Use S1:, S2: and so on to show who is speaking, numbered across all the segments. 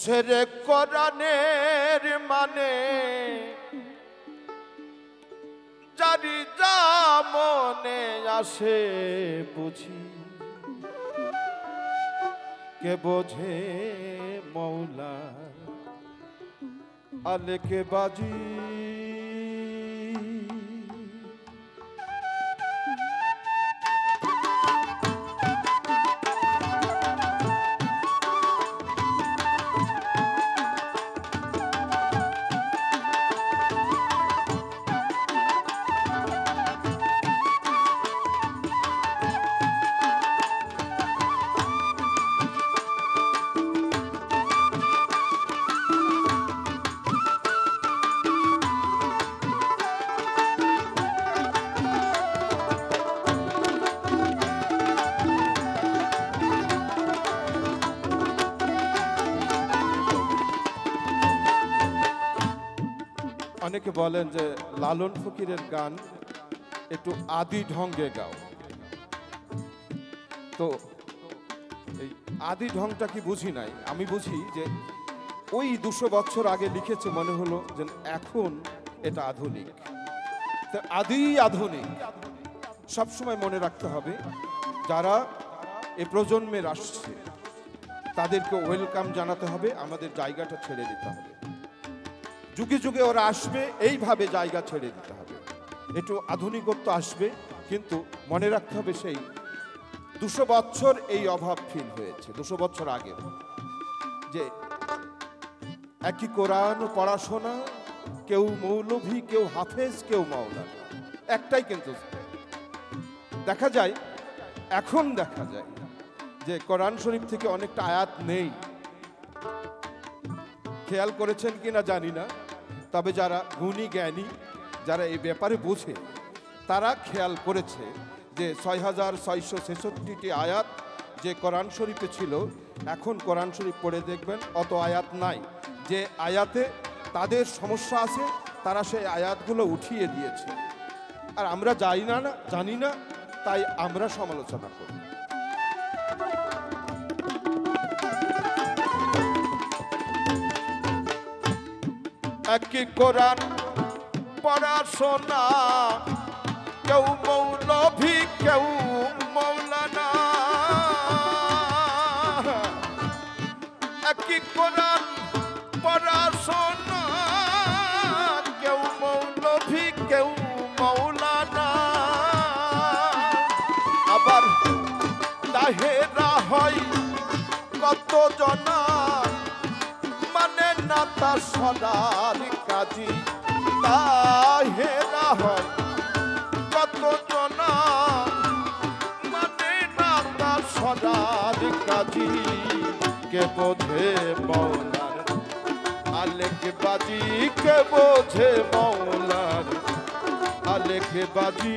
S1: হচ্ছে রে কোরআনের মানে জারি যা মনে আসে বুঝি। কে বোঝে মৌলা আলেকে বাজি অনেকে বলেন যে লালন ফকিরের গান একটু আদি ঢঙ্গে গাও। তো এই আদি ঢংটা কি বুঝি নাই? আমি বুঝি যে ওই দুশো বছর আগে লিখেছে মনে হলো যে এখন এটা আধুনিক। আদি আধুনিক। সবসময় মনে রাখতে হবে, যারা এ প্রজন্মের আসছে, তাদেরকে ওয়েলকাম জানাতে হবে, আমাদের জায়গাটা ছেড়ে দিতে হবে। যুগে যুগে ওরা আসবে, এইভাবে জায়গা ছেড়ে দিতে হবে। একটু আধুনিকত্ব আসবে, কিন্তু মনে রাখতে হবে সেই দুশো বছর এই অভাব ফিল হয়েছে, দুশো বছর আগে যে একই কোরআন, পড়াশোনা, কেউ মৌলভী, কেউ হাফেজ, কেউ মাওলানা, একটাই কিন্তু দেখা যায়, এখন দেখা যায় যে কোরআন শরীফ থেকে অনেকটা আয়াত নেই। খেয়াল করেছেন কিনা জানি না। তবে যারা গুণী জ্ঞানী, যারা এই ব্যাপারে বোঝে, তারা খেয়াল করেছে যে ছয় হাজার ছয়শো ছেষট্টিটি আয়াত যে কোরআন শরীফে ছিল, এখন কোরআন শরীফ পড়ে দেখবেন অত আয়াত নাই। যে আয়াতে তাদের সমস্যা আছে, তারা সেই আয়াতগুলো উঠিয়ে দিয়েছে। আর আমরা যাই না না, জানি না, তাই আমরা সমালোচনা করি। একই কোরআন পড়াশোনা কেউ মৌলভী, কেউ মৌলানা। একই কোরআন পড়াশোনা কেউ মৌলভী, কেউ মৌলানা। আবার তাহেরা হয় কত জনা সদার কাজী তাহেরা হয়। কত জনা মানে না তার সদার কাজী, কে বোঝে মৌলার? আলেক বাজি, কে বোঝে মৌলার? আলেক বাজি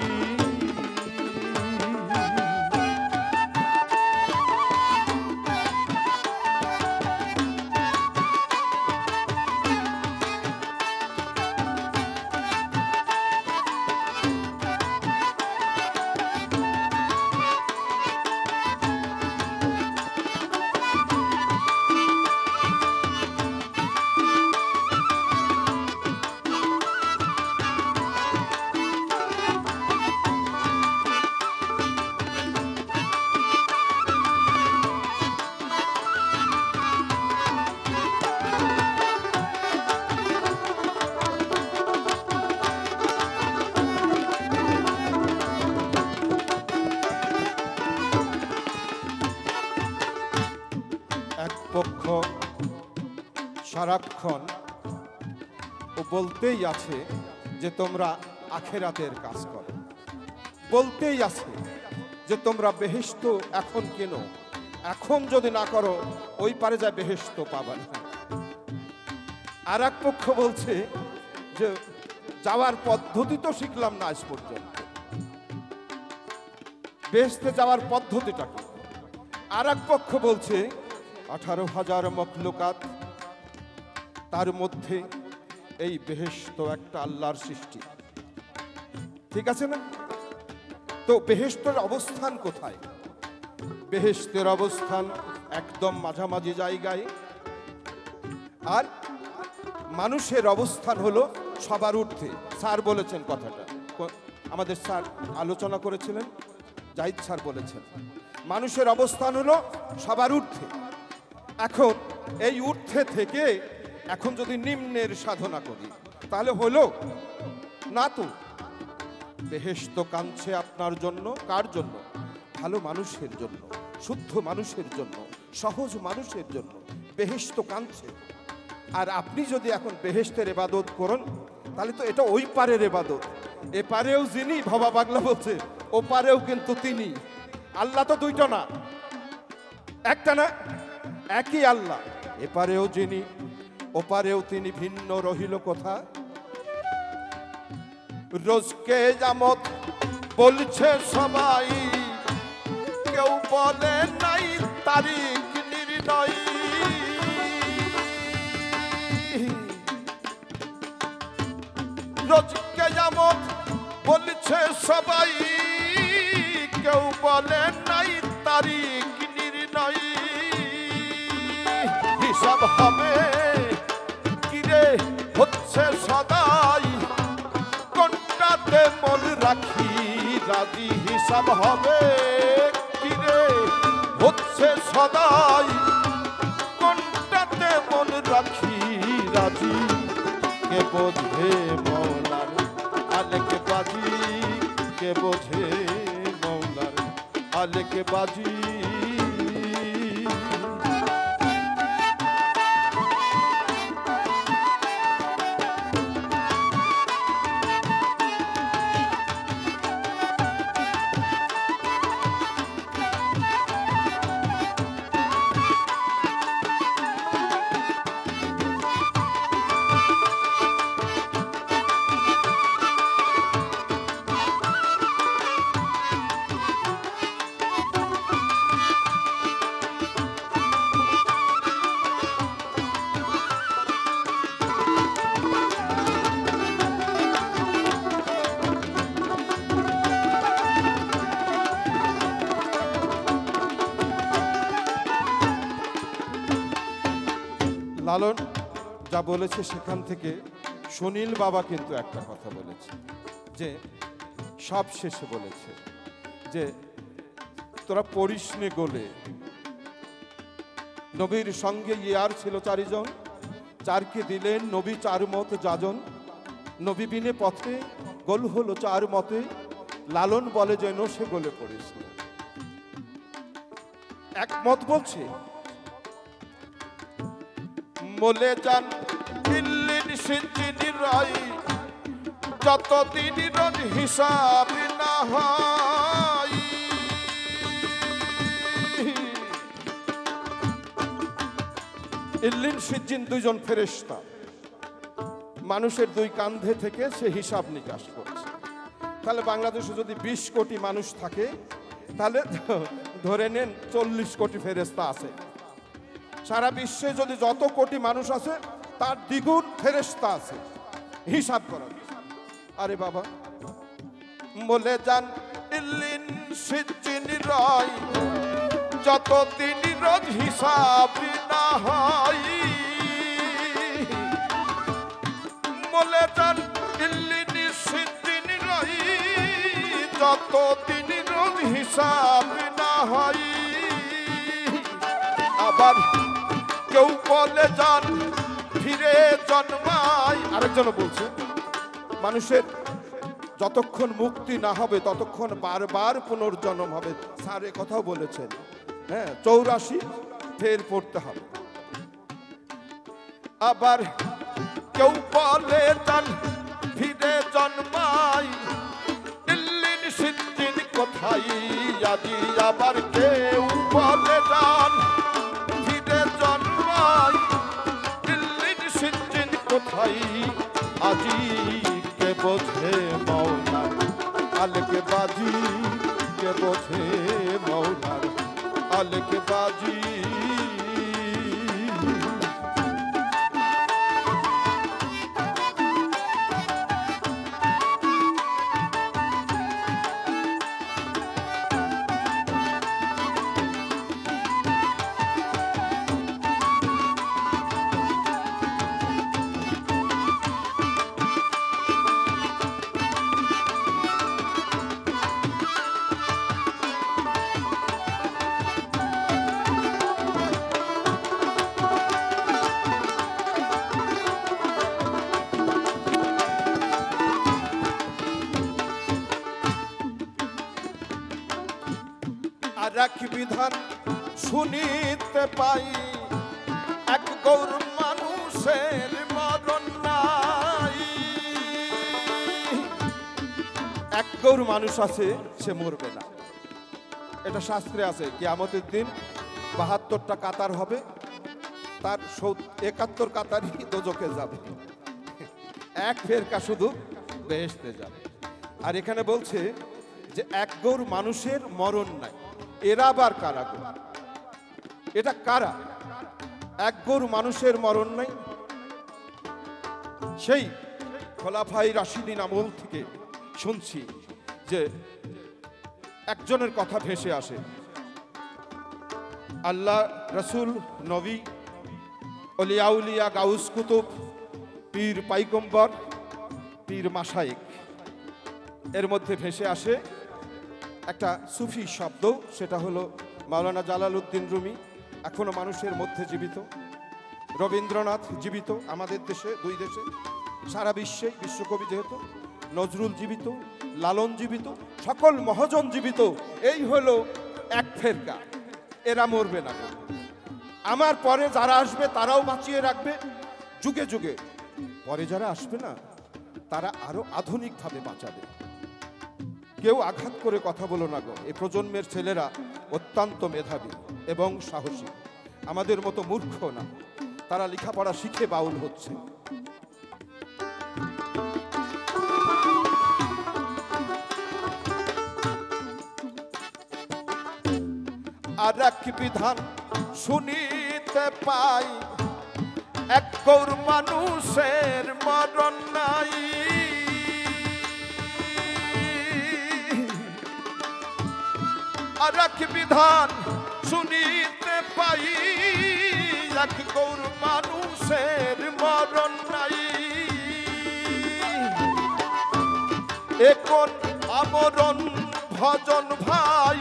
S1: সারাক্ষণ ও বলতেই আছে যে তোমরা আখেরাতের কাজ করো। বলতেই আছে যে তোমরা বেহেস্ত এখন কেন। এখন যদি না করো, ওই পারে যা বেহেস্ত পাবা না। আর এক পক্ষ বলছে যে যাওয়ার পদ্ধতি তো শিখলাম না আজ পর্যন্ত। বেহেস্তে যাওয়ার পদ্ধতিটা কি? আর এক পক্ষ বলছে, আঠারো হাজার মখলুকাত তার মধ্যে এই বেহেস্ত একটা আল্লাহর সৃষ্টি। ঠিক আছে না? তো বেহেস্তের অবস্থান কোথায়? বেহেস্তের অবস্থান একদম মাঝামাঝি জায়গায়। আর মানুষের অবস্থান হলো সবার ঊর্ধ্বে। স্যার বলেছেন কথাটা। আমাদের স্যার আলোচনা করেছিলেন, জাহিদ স্যার বলেছেন। মানুষের অবস্থান হলো সবার ঊর্ধ্বে। এখন এই ঊর্ধ্বে থেকে এখন যদি নিম্নের সাধনা করি, তাহলে হলো, না তো বেহেস্ত কাঁদছে আপনার জন্য। কার জন্য? ভালো মানুষের জন্য, শুদ্ধ মানুষের জন্য, সহজ মানুষের জন্য। বেহেস্ত কাঁদছে। আর আপনি যদি এখন বেহেস্তের এবাদত করুন, তাহলে তো এটা ওই পারের এবাদত। এ পারেও যিনি, ভবা বাংলা বলছে, ও পারেও কিন্তু তিনি। আল্লাহ তো দুইটা না। একটা না, একই আল্লাহ। এপারেও যিনি ওপারেও তিনি ভিন্ন রহিল কোথা। রোজকে জামত বলছে সবাই, কেউ বলে নাই তারিখ নির্ণয়। রোজকে জামত বলছে সবাই, কেউ বলে নাই তারিখ নির্ণয়। হিসাব হবে রাজি হিসাব হবে কিরে হচ্ছে সদাই। কোনটাতে মন রাখি রাজি? কে বোঝে মৌলার আলেকে বাজি? কে বোঝে মৌলার আলেকে বাজি? লালন যা বলেছে সেখান থেকে সুনীল বাবা কিন্তু একটা কথা বলেছে, যে সব শেষে বলেছে যে তোরা পড়িস গোলে। নবীর সঙ্গে ইয়ার ছিল চারিজন, চারকে দিলেন নবী চার মত যাজন। নবী বিনে পথে, গোল হলো চার মতে, লালন বলে যেন সে গোলে পড়িস একমত বলছে মলে যান, দিল্লির সিঞ্চিনি রাই যতদিন রোজ হিসাব না হয়। ইল্লিন সিজ্জিন দুইজন ফেরেশতা। মানুষের দুই কান্ধে থেকে সে হিসাব নিকাশ করছে। তাহলে বাংলাদেশে যদি বিশ কোটি মানুষ থাকে, তাহলে ধরে নেন চল্লিশ কোটি ফেরেস্তা আছে। সারা বিশ্বে যদি যত কোটি মানুষ আছে, তার দ্বিগুণ ফেরেস্তা আছে। হিসাব করা। আরে বাবা। বলে যান যত দিন রোজ হিসাব না হয়। বলে যান যত দিন রোজ হিসাব না হয়। আবার কেউ বলে যান, ফিরে জন্মায় আরেকজন বলছে, মানুষের যতক্ষণ মুক্তি না হবে, ততক্ষণ বারবার পুনর্জন্ম হবে। স্যার এ কথাও বলেছেন। হ্যাঁ চৌরাশি, ফের পড়তে হবে। আবার কেউ বলে যান, ফিরে জন্মাই। দিল্লিন সিদ্দিন কোথায়? আবার কেউ বাজি কে বোঝে মৌলার আলকে বাজি এক বিধান শুনিতে পাই, এক গৌর মানুষের মরণ নাই। এক গৌর মানুষ আছে, সে মরবে না। এটা শাস্ত্রে আছে, কিয়ামতের দিন বাহাত্তরটা কাতার হবে, তার একাত্তর কাতারই দোজকে যাবে। এক ফেরকা শুধু বেহেশতে যাবে। আর এখানে বলছে যে, এক গৌর মানুষের মরণ নাই। এরা আবার কারা গো? এটা কারা? এক গৌর মানুষের মরণ নাই। সেই খোলাফাই রাশিদিন আমল থেকে শুনছি যে একজনের কথা ভেসে আসে। আল্লাহ রসুল নবী অলিয়াউলিয়া গাউস কুতুব, পীর পাইকম্বর পীর মাসায়েক এর মধ্যে ভেসে আসে একটা সুফি শব্দ, সেটা হলো মাওলানা জালালউদ্দিন রুমি, এখনও মানুষের মধ্যে জীবিত। রবীন্দ্রনাথ জীবিত আমাদের দেশে, দুই দেশে, সারা বিশ্বে, বিশ্বকবি যেহেতু, নজরুল জীবিত, লালন জীবিত, সকল মহাজন জীবিত। এই হলো এক ফেরকা, এরা মরবে না। আমার পরে যারা আসবে, তারাও বাঁচিয়ে রাখবে, যুগে যুগে। পরে যারা আসবে না, তারা আরও আধুনিকভাবে বাঁচাবে। কেউ আঘাত করে কথা বলো না গো। এই প্রজন্মের ছেলেরা অত্যন্ত মেধাবী এবং সাহসী। আমাদের মতো মূর্খ না। তারা লেখাপড়া শিখে বাউল হচ্ছে। আর এক বিধান শুনিতে পাই, এক মানুষের মরণ নাই। আর এক বিধান শুনিতে পাই, এক গৌর মানুষের মরণ নাই। এখন আমরণ ভজন ভাই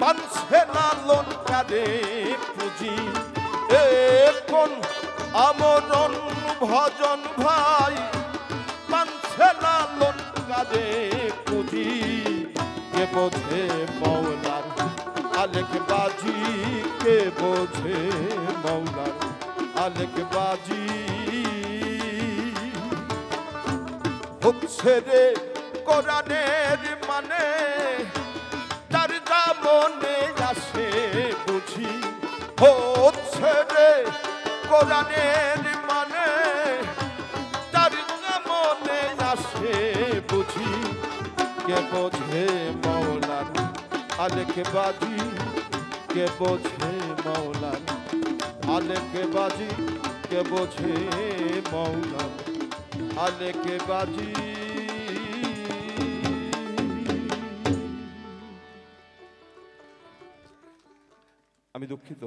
S1: পানছে লালন কারে পুঁজি। এখন আমরণ ভজন ভাই পানছে লালন কারে পুঁজি। কে বোঝে মৌলার আলেক বাজি কে বোঝে মৌলার আলেক বাজি। হচ্ছে রে কোরআনের মানে তার দামনে আসে বুঝি। হচ্ছে রে কোরআনের মানে তার দামনে আসে বুঝি। কে বোঝে মৌলার আলেকে বাজি কে বোঝে মৌলান? আলেকে বাজি কে বোঝে মৌলান? আলেকে বাজি। আমি দুঃখিত।